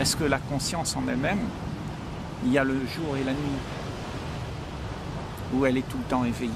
Est-ce que la conscience en elle-même, il y a le jour et la nuit, où elle est tout le temps éveillée?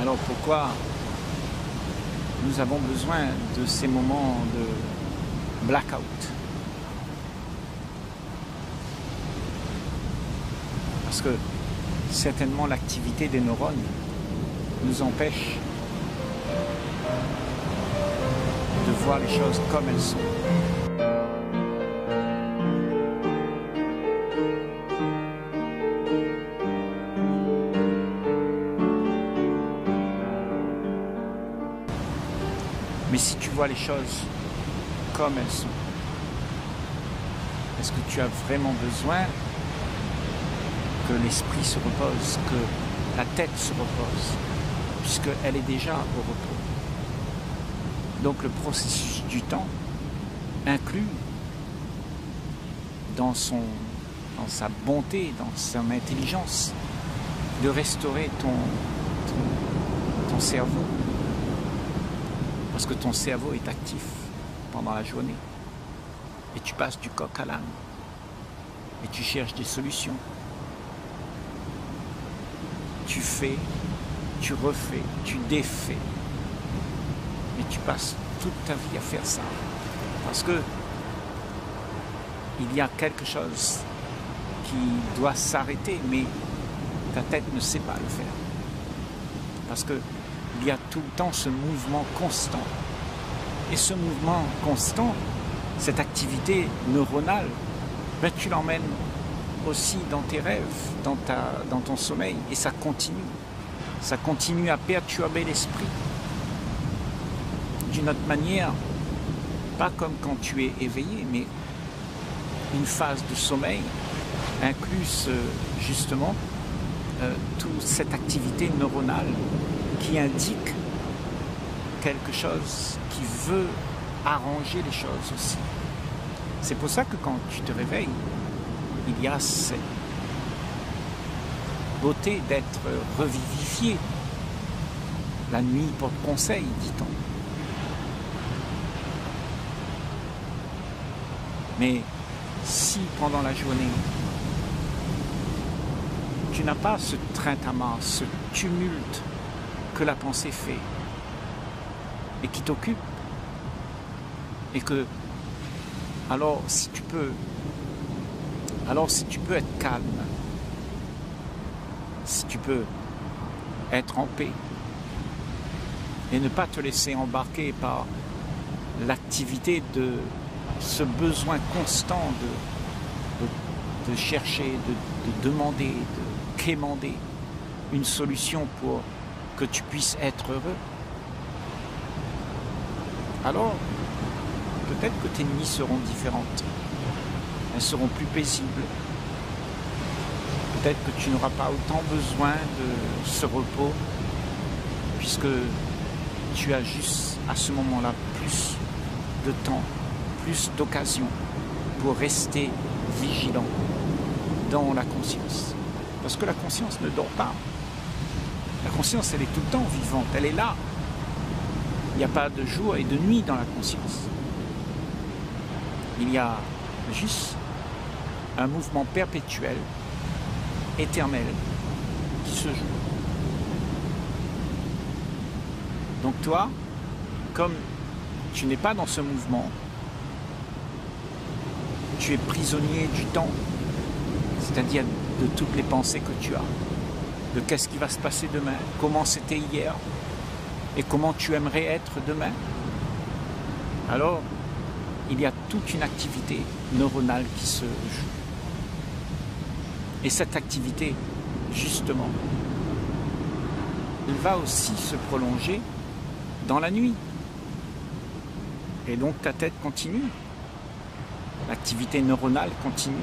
Alors pourquoi nous avons besoin de ces moments de blackout? Parce que certainement l'activité des neurones nous empêche de voir les choses comme elles sont. Mais si tu vois les choses comme elles sont, est-ce que tu as vraiment besoin que l'esprit se repose, que la tête se repose, puisqu'elle est déjà au repos. Donc le processus du temps inclut dans, sa bonté, dans son intelligence, de restaurer ton, ton, ton cerveau. Parce que ton cerveau est actif pendant la journée. Et tu passes du coq à l'âne. Et tu cherches des solutions tu fais, tu refais, tu défais. Mais tu passes toute ta vie à faire ça. Parce que il y a quelque chose qui doit s'arrêter, mais ta tête ne sait pas le faire. Parce que il y a tout le temps ce mouvement constant. Et ce mouvement constant, cette activité neuronale, ben, tu l'emmènes aussi dans tes rêves, dans, ta, dans ton sommeil, et ça continue. Ça continue à perturber l'esprit d'une autre manière, pas comme quand tu es éveillé, mais une phase de sommeil inclut justement euh, toute cette activité neuronale qui indique quelque chose, qui veut arranger les choses aussi. C'est pour ça que quand tu te réveilles, il y a cette beauté d'être revivifié. La nuit porte conseil, dit-on. Mais si pendant la journée, tu n'as pas ce train-tamas, ce tumulte que la pensée fait et qui t'occupe, et que, alors si tu peux alors si tu peux être calme, si tu peux être en paix et ne pas te laisser embarquer par l'activité de ce besoin constant de, chercher, de, demander, de quémander une solution pour que tu puisses être heureux, alors peut-être que tes nuits seront différentes elles seront plus paisibles. Peut-être que tu n'auras pas autant besoin de ce repos, puisque tu as juste à ce moment-là plus de temps, plus d'occasion pour rester vigilant dans la conscience. Parce que la conscience ne dort pas. La conscience, elle est tout le temps vivante, elle est là. Il n'y a pas de jour et de nuit dans la conscience. Il y a juste un mouvement perpétuel, éternel, qui se joue. Donc toi, comme tu n'es pas dans ce mouvement, tu es prisonnier du temps, c'est-à-dire de toutes les pensées que tu as, de qu'est-ce qui va se passer demain, comment c'était hier et comment tu aimerais être demain. Alors, il y a toute une activité neuronale qui se joue. Et cette activité, justement, elle va aussi se prolonger dans la nuit. Et donc ta tête continue. L'activité neuronale continue.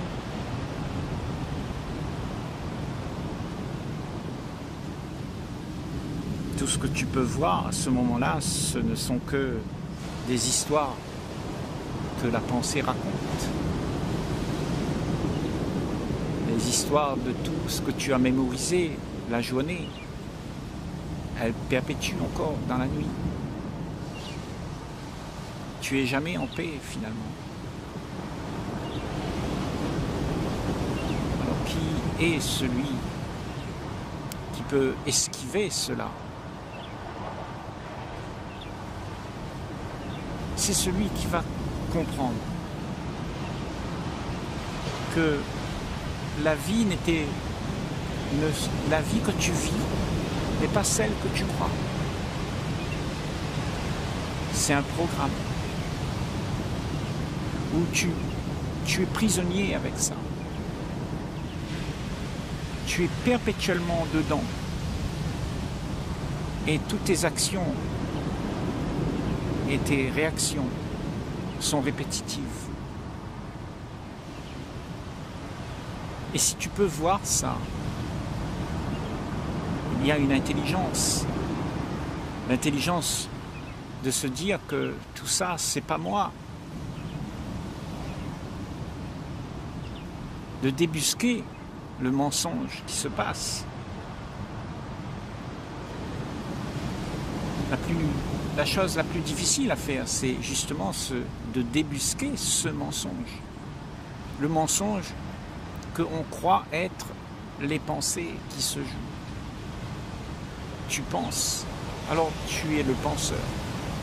Tout ce que tu peux voir à ce moment-là, ce ne sont que des histoires que la pensée raconte les histoires de tout ce que tu as mémorisé la journée, elle perpétue encore dans la nuit. Tu es jamais en paix finalement. Alors qui est celui qui peut esquiver cela? C'est celui qui va comprendre que la vie que tu vis n'est pas celle que tu crois. C'est un programme où tu, tu es prisonnier avec ça. Tu es perpétuellement dedans. Et toutes tes actions et tes réactions sont répétitives. Et si tu peux voir ça, il y a une intelligence. L'intelligence de se dire que tout ça, c'est pas moi. De débusquer le mensonge qui se passe. La, chose la plus difficile à faire, c'est justement de débusquer ce mensonge. Le mensonge qu'on croit être les pensées qui se jouent. Tu penses, alors tu es le penseur.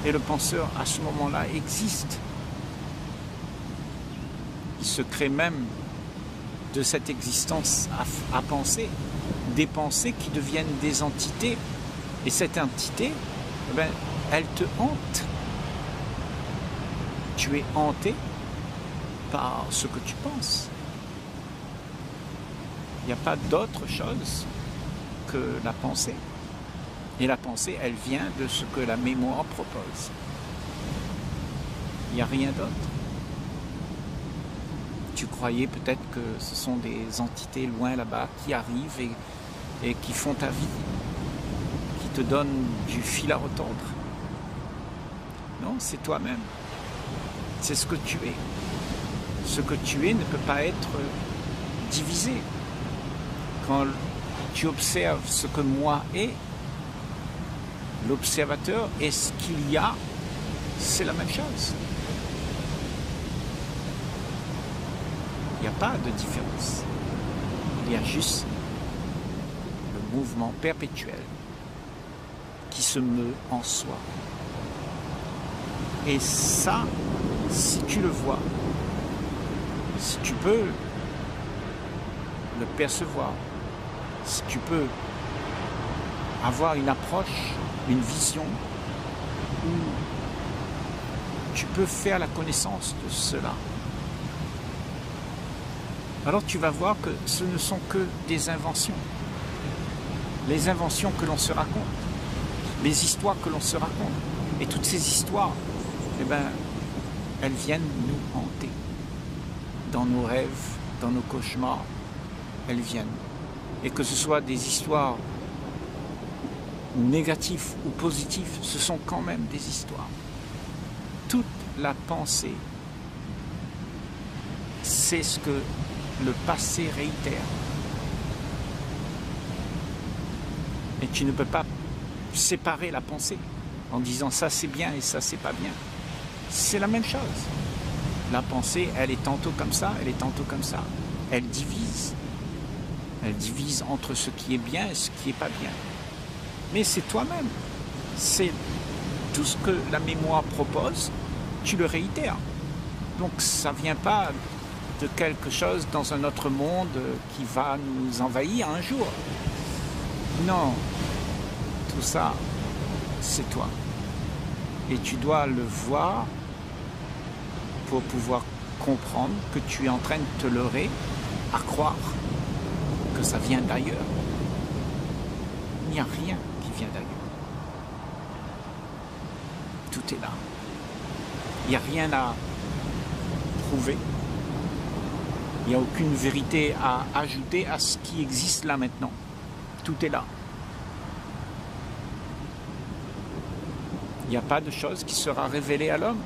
Et le penseur, à ce moment-là, existe. Il se crée même de cette existence à, penser, des pensées qui deviennent des entités. Et cette entité, eh ben, elle te hante. Tu es hanté par ce que tu penses. Il n'y a pas d'autre chose que la pensée. Et la pensée, elle vient de ce que la mémoire propose. Il n'y a rien d'autre. Tu croyais peut-être que ce sont des entités loin là-bas qui arrivent et, qui font ta vie, qui te donnent du fil à retordre. Non, c'est toi-même. C'est ce que tu es. Ce que tu es ne peut pas être divisé quand tu observes ce que moi est, l'observateur et ce qu'il y a, c'est la même chose. Il n'y a pas de différence. Il y a juste le mouvement perpétuel qui se meut en soi. Et ça, si tu le vois, si tu peux le percevoir, si tu peux avoir une approche, une vision, où tu peux faire la connaissance de cela, alors tu vas voir que ce ne sont que des inventions. Les inventions que l'on se raconte, les histoires que l'on se raconte. Et toutes ces histoires, eh ben, elles viennent nous hanter. Dans nos rêves, dans nos cauchemars, elles viennent et que ce soit des histoires négatives ou positives, ce sont quand même des histoires. Toute la pensée, c'est ce que le passé réitère. Et tu ne peux pas séparer la pensée en disant ça c'est bien et ça c'est pas bien. C'est la même chose. La pensée, elle est tantôt comme ça, elle est tantôt comme ça. Elle divise. Elle divise entre ce qui est bien et ce qui n'est pas bien. Mais c'est toi-même. C'est tout ce que la mémoire propose, tu le réitères. Donc ça ne vient pas de quelque chose dans un autre monde qui va nous envahir un jour. Non, tout ça, c'est toi. Et tu dois le voir pour pouvoir comprendre que tu es en train de te leurrer à croire ça vient d'ailleurs. Il n'y a rien qui vient d'ailleurs. Tout est là. Il n'y a rien à prouver. Il n'y a aucune vérité à ajouter à ce qui existe là maintenant. Tout est là. Il n'y a pas de chose qui sera révélée à l'homme.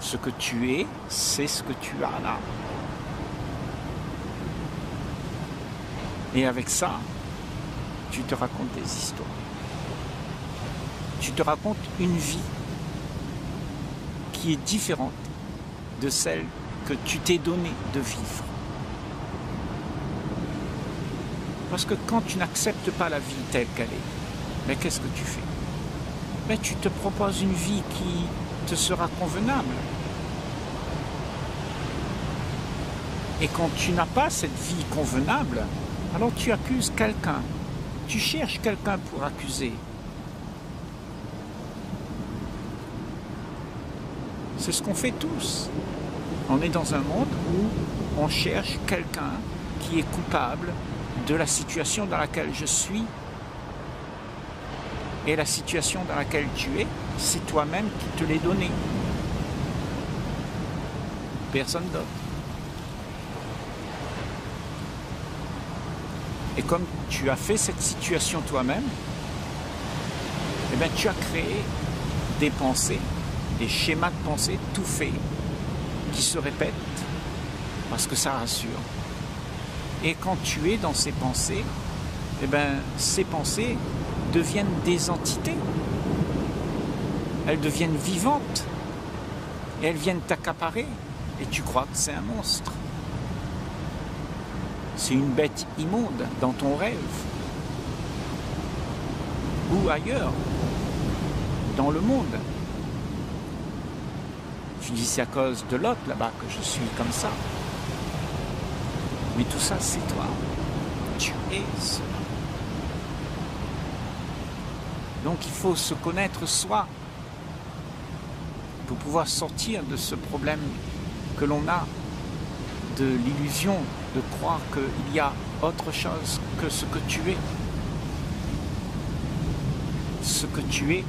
Ce que tu es, c'est ce que tu as là. Et avec ça, tu te racontes des histoires. Tu te racontes une vie qui est différente de celle que tu t'es donné de vivre. Parce que quand tu n'acceptes pas la vie telle qu'elle est, mais qu'est-ce que tu fais? Mais tu te proposes une vie qui te sera convenable. Et quand tu n'as pas cette vie convenable, alors tu accuses quelqu'un. Tu cherches quelqu'un pour accuser. C'est ce qu'on fait tous. On est dans un monde où on cherche quelqu'un qui est coupable de la situation dans laquelle je suis. Et la situation dans laquelle tu es, c'est toi-même qui te l'es donné. Personne d'autre. Et comme tu as fait cette situation toi-même, eh bien, tu as créé des pensées, des schémas de pensée tout faits qui se répètent parce que ça rassure. Et quand tu es dans ces pensées, eh bien, ces pensées deviennent des entités. Elles deviennent vivantes. Et elles viennent t'accaparer. Et tu crois que c'est un monstre. C'est une bête immonde dans ton rêve. Ou ailleurs, dans le monde. Je dis c'est à cause de l'autre là-bas que je suis comme ça. Mais tout ça, c'est toi. Tu es cela. Donc il faut se connaître soi pour pouvoir sortir de ce problème que l'on a, de l'illusion de croire qu'il y a autre chose que ce que tu es. Ce que tu es,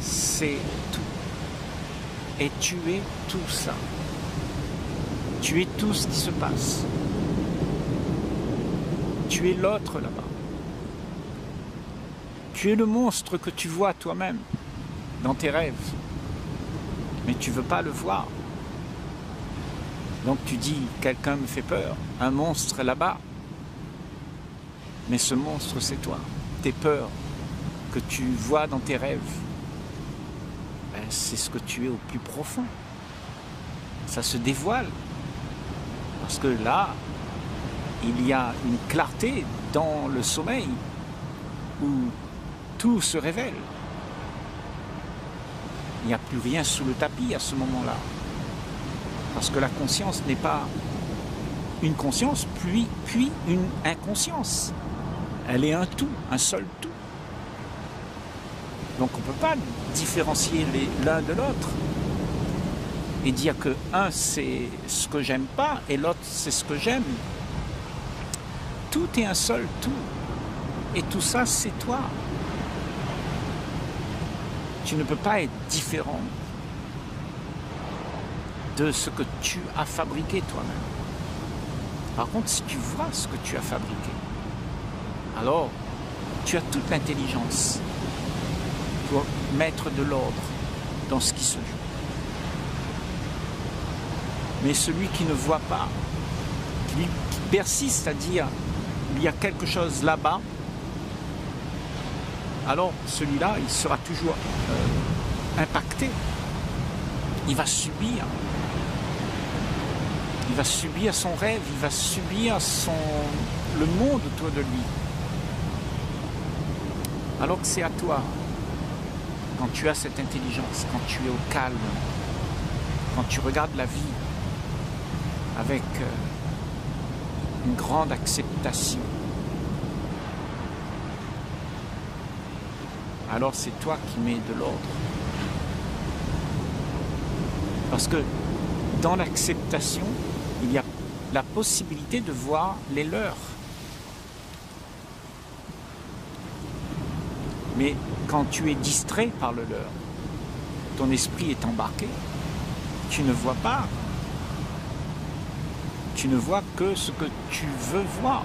c'est tout. Et tu es tout ça. Tu es tout ce qui se passe. Tu es l'autre là-bas. Tu es le monstre que tu vois toi-même dans tes rêves. Mais tu ne veux pas le voir. Donc tu dis, quelqu'un me fait peur, un monstre là-bas. Mais ce monstre, c'est toi. Tes peurs que tu vois dans tes rêves, ben, c'est ce que tu es au plus profond. Ça se dévoile. Parce que là, il y a une clarté dans le sommeil où tout se révèle. Il n'y a plus rien sous le tapis à ce moment-là. Parce que la conscience n'est pas une conscience, puis, une inconscience. Elle est un tout, un seul tout. Donc on ne peut pas différencier l'un de l'autre et dire que un c'est ce que j'aime pas et l'autre c'est ce que j'aime. Tout est un seul tout. Et tout ça, c'est toi. Tu ne peux pas être différent de ce que tu as fabriqué toi-même. Par contre, si tu vois ce que tu as fabriqué, alors tu as toute l'intelligence pour mettre de l'ordre dans ce qui se joue. Mais celui qui ne voit pas, qui persiste à dire il y a quelque chose là-bas, alors celui-là, il sera toujours euh, impacté. Il va subir. Va subir son rêve, il va subir son, le monde autour de lui. Alors que c'est à toi, quand tu as cette intelligence, quand tu es au calme, quand tu regardes la vie avec euh, une grande acceptation. Alors c'est toi qui mets de l'ordre. Parce que dans l'acceptation, la possibilité de voir les leurs. Mais quand tu es distrait par le leur, ton esprit est embarqué, tu ne vois pas tu ne vois que ce que tu veux voir,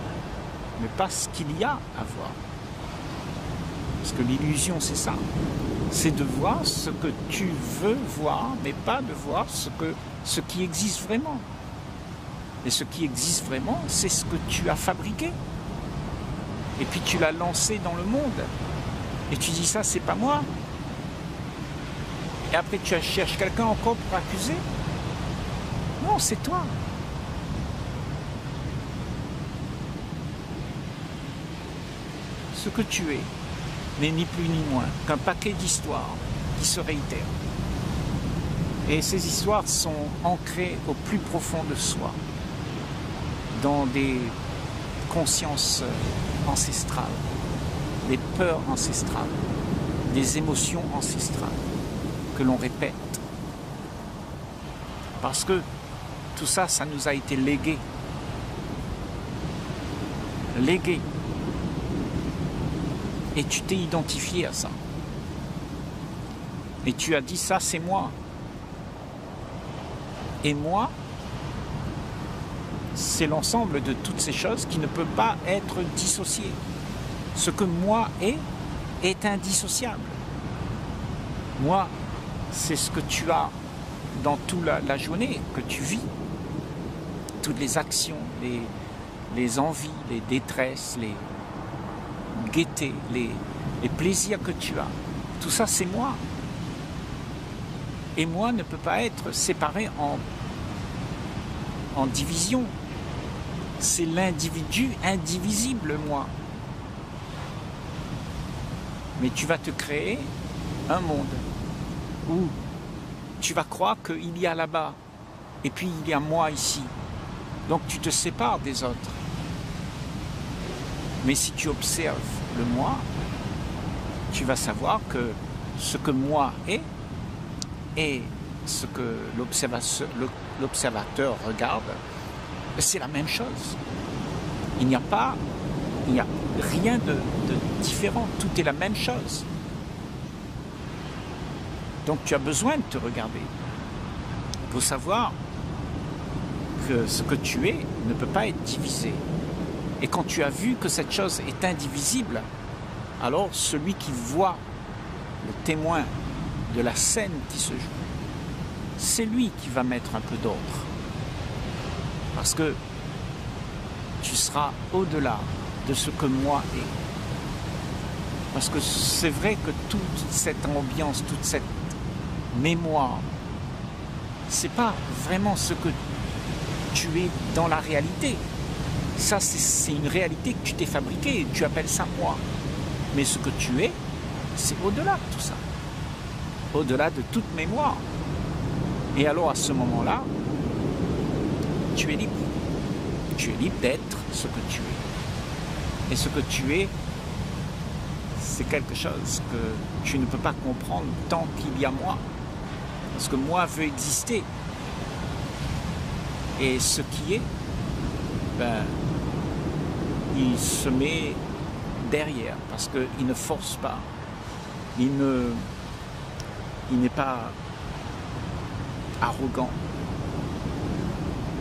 mais pas ce qu'il y a à voir. Parce que l'illusion, c'est ça. C'est de voir ce que tu veux voir, mais pas de voir ce, ce qui existe vraiment. Et ce qui existe vraiment, c'est ce que tu as fabriqué. et puis tu l'as lancé dans le monde. Et tu dis ça, c'est pas moi. Et après tu cherches quelqu'un encore pour accuser. Non, c'est toi. Ce que tu es n'est ni plus ni moins qu'un paquet d'histoires qui se réitèrent. Et ces histoires sont ancrées au plus profond de soi, dans des consciences ancestrales, des peurs ancestrales, des émotions ancestrales que l'on répète. Parce que tout ça, ça nous a été légué. Légué. Et tu t'es identifié à ça. Et tu as dit ça, c'est moi. Et moi, c'est l'ensemble de toutes ces choses qui ne peut pas être dissocié. Ce que moi est, est indissociable. Moi, c'est ce que tu as dans toute la, journée, que tu vis. Toutes les actions, les, les envies, les détresses, les gaietés, les, les plaisirs que tu as. Tout ça, c'est moi. Et moi ne peut pas être séparé en, en division. C'est l'individu indivisible, moi. Mais tu vas te créer un monde où tu vas croire qu'il y a là-bas et puis il y a moi ici. Donc tu te sépares des autres. Mais si tu observes le moi, tu vas savoir que ce que moi est et ce que l'observateur regarde, c'est la même chose. Il n'y a pas, il n'y a rien de, différent, tout est la même chose. Donc tu as besoin de te regarder pour savoir que ce que tu es ne peut pas être divisé. Et quand tu as vu que cette chose est indivisible, alors celui qui voit le témoin de la scène qui se joue, c'est lui qui va mettre un peu d'ordre. Parce que tu seras au-delà de ce que moi est. Parce que c'est vrai que toute cette ambiance, toute cette mémoire, c'est pas vraiment ce que tu es dans la réalité. Ça, c'est une réalité que tu t'es fabriquée, tu appelles ça moi. Mais ce que tu es, c'est au-delà de tout ça. Au-delà de toute mémoire. Et alors à ce moment-là, tu es libre. Tu es libre d'être ce que tu es. Et ce que tu es, c'est quelque chose que tu ne peux pas comprendre tant qu'il y a moi. Parce que moi veut exister. Et ce qui est, ben, il se met derrière parce qu'il ne force pas. Il ne, il n'est pas arrogant.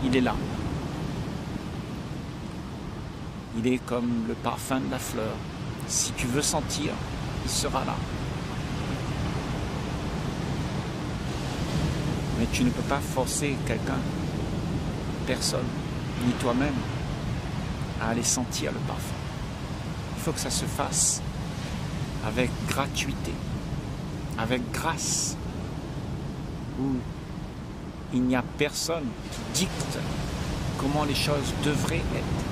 Il est là. Il est comme le parfum de la fleur. Si tu veux sentir, il sera là. Mais tu ne peux pas forcer quelqu'un, personne, ni toi-même, à aller sentir le parfum. Il faut que ça se fasse avec gratuité, avec grâce, il n'y a personne qui dicte comment les choses devraient être.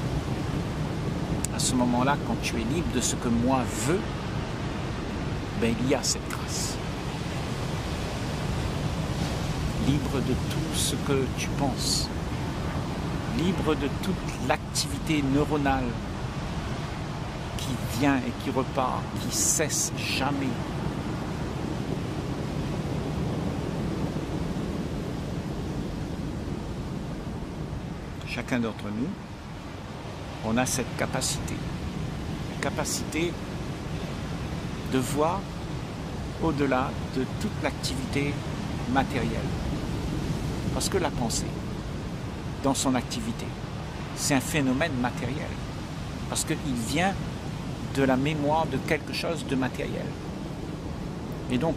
À ce moment-là, quand tu es libre de ce que moi veux, ben, il y a cette grâce libre de tout ce que tu penses, libre de toute l'activité neuronale qui vient et qui repart, qui cesse jamais. Chacun d'entre nous, on a cette capacité, capacité de voir au-delà de toute l'activité matérielle. Parce que la pensée, dans son activité, c'est un phénomène matériel. Parce qu'il vient de la mémoire de quelque chose de matériel. Et donc,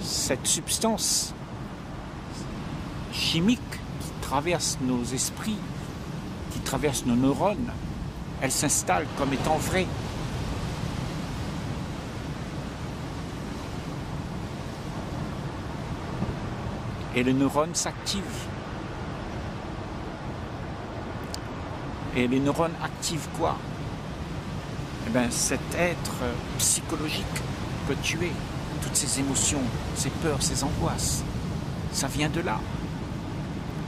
cette substance chimique qui traverse nos esprits, qui traverse nos neurones, elle s'installe comme étant vraie. Et le neurone s'active. Et les neurones activent quoi? Eh bien, cet être euh, psychologique peut tuer toutes ces émotions, ces peurs, ces angoisses, ça vient de là.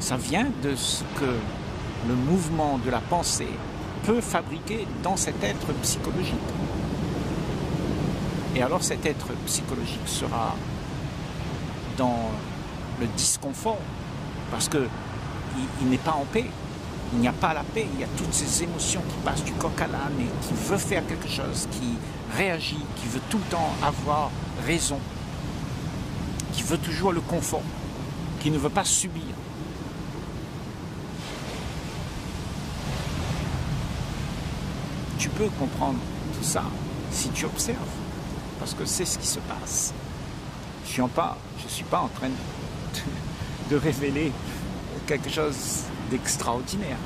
Ça vient de ce que le mouvement de la pensée peut fabriquer dans cet être psychologique. Et alors cet être psychologique sera dans le disconfort parce que il, n'est pas en paix. Il n'y a pas la paix, il y a toutes ces émotions qui passent du coq à l'âne et qui veut faire quelque chose, qui réagit, qui veut tout le temps avoir raison, qui veut toujours le confort, qui ne veut pas subir. Tu peux comprendre tout ça si tu observes, parce que c'est ce qui se passe. Je ne suis pas en train de, de révéler quelque chose d'extraordinaire.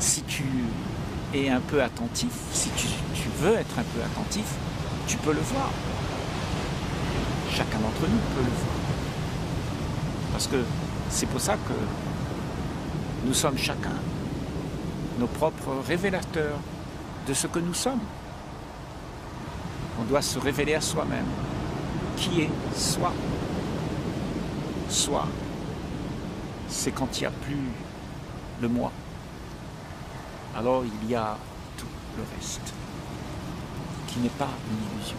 Si tu es un peu attentif, si tu, veux être un peu attentif, tu peux le voir. Chacun d'entre nous peut le voir. Parce que c'est pour ça que nous sommes chacun nos propres révélateurs de ce que nous sommes. On doit se révéler à soi-même. Qui est soi? Soi, c'est quand il n'y a plus le moi. Alors il y a tout le reste, qui n'est pas une illusion.